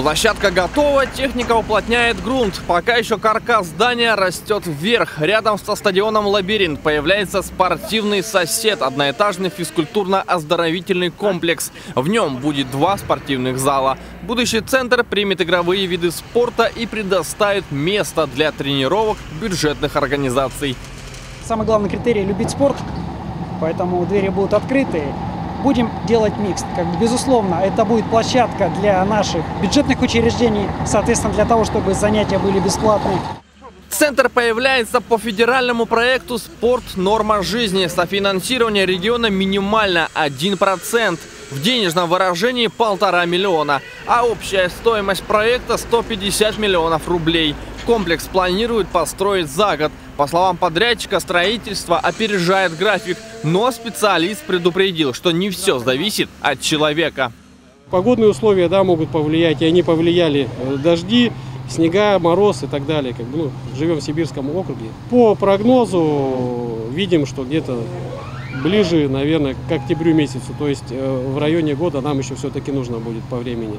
Площадка готова, техника уплотняет грунт. Пока еще каркас здания растет вверх. Рядом со стадионом «Лабиринт» появляется спортивный сосед, одноэтажный физкультурно-оздоровительный комплекс. В нем будет два спортивных зала. Будущий центр примет игровые виды спорта и предоставит место для тренировок бюджетных организаций. Самый главный критерий – любить спорт, поэтому двери будут открыты будем делать микс. Как бы, безусловно, это будет площадка для наших бюджетных учреждений, соответственно, для того, чтобы занятия были бесплатные. Центр появляется по федеральному проекту «Спорт. Норма жизни». Софинансирование региона минимально 1%. В денежном выражении полтора миллиона, а общая стоимость проекта 150 миллионов рублей. Комплекс планируют построить за год. По словам подрядчика, строительство опережает график, но специалист предупредил, что не все зависит от человека. Погодные условия да, могут повлиять, и они повлияли. Э, дожди, снега, мороз и так далее. Как ну, живем в Сибирском округе. По прогнозу видим, что где-то ближе, наверное, к октябрю месяцу. То есть э, в районе года нам еще все-таки нужно будет по времени.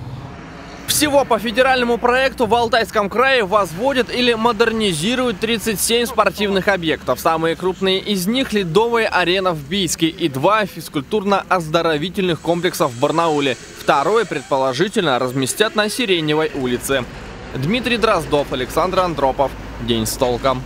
Всего по федеральному проекту в Алтайском крае возводят или модернизируют 37 спортивных объектов. Самые крупные из них – ледовая арена в Бийске и два физкультурно-оздоровительных комплекса в Барнауле. Второй, предположительно, разместят на Сиреневой улице. Дмитрий Дроздов, Александр Андропов. День с толком.